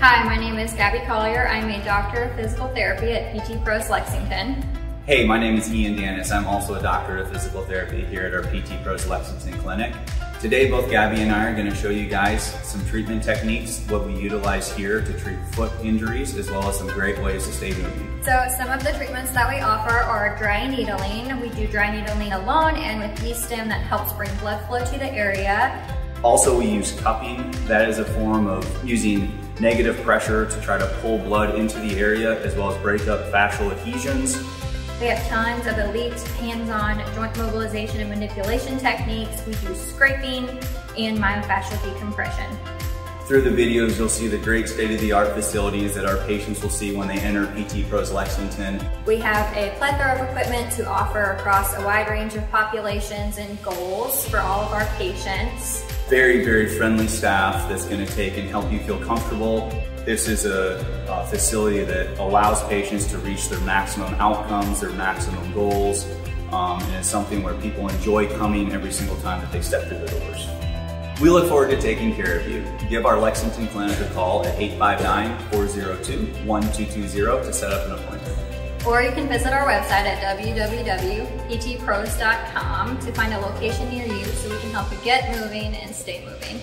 Hi, my name is Gabby Collier. I'm a doctor of physical therapy at PT Pros Lexington. Hey, my name is Ian Danis. I'm also a doctor of physical therapy here at our PT Pros Lexington Clinic. Today, both Gabby and I are going to show you guys some treatment techniques, what we utilize here to treat foot injuries, as well as some great ways to stay moving. So some of the treatments that we offer are dry needling. We do dry needling alone and with E-stim that helps bring blood flow to the area. Also, we use cupping. That is a form of using negative pressure to try to pull blood into the area, as well as break up fascial adhesions. We have tons of elite hands-on joint mobilization and manipulation techniques. We do scraping and myofascial decompression. Through the videos, you'll see the great state-of-the-art facilities that our patients will see when they enter PT Pros Lexington. We have a plethora of equipment to offer across a wide range of populations and goals for all of our patients. Very, very friendly staff that's gonna take and help you feel comfortable this is a, a, facility that allows patients to reach their maximum outcomes, their maximum goals, um, and it's something where people enjoy coming every single time that they step through the doors. We look forward to taking care of you. Give our Lexington clinic a call at 859-402-1220 to set up an appointment. Or you can visit our website at www.ptpros.com to find a location near you so we can help you get moving and stay moving.